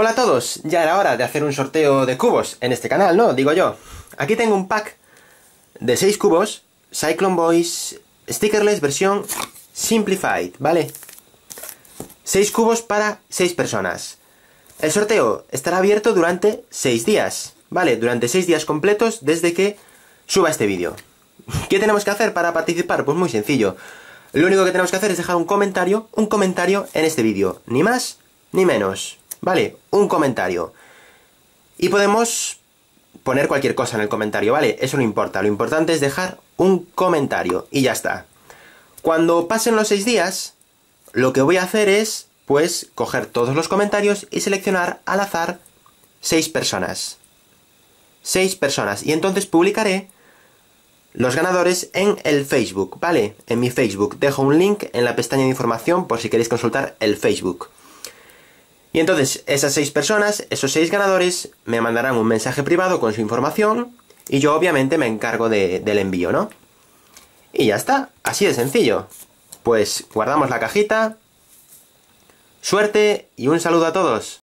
Hola a todos, ya era hora de hacer un sorteo de cubos en este canal, ¿no? Digo yo. Aquí tengo un pack de 6 cubos, Cyclone Boys, stickerless versión Simplified, ¿vale? 6 cubos para 6 personas. El sorteo estará abierto durante 6 días, ¿vale? Durante 6 días completos desde que suba este vídeo. ¿Qué tenemos que hacer para participar? Pues muy sencillo. Lo único que tenemos que hacer es dejar un comentario, un comentario en este vídeo. Ni más, ni menos. ¿Vale? Un comentario. Y podemos poner cualquier cosa en el comentario, ¿vale? Eso no importa. Lo importante es dejar un comentario. Y ya está. Cuando pasen los seis días, lo que voy a hacer es, pues, coger todos los comentarios y seleccionar al azar seis personas. Seis personas. Y entonces publicaré los ganadores en el Facebook, ¿vale? En mi Facebook. Dejo un link en la pestaña de información por si queréis consultar el Facebook. Y entonces esas seis personas, esos seis ganadores, me mandarán un mensaje privado con su información y yo obviamente me encargo del envío, ¿no? Y ya está, así de sencillo. Pues guardamos la cajita. Suerte y un saludo a todos.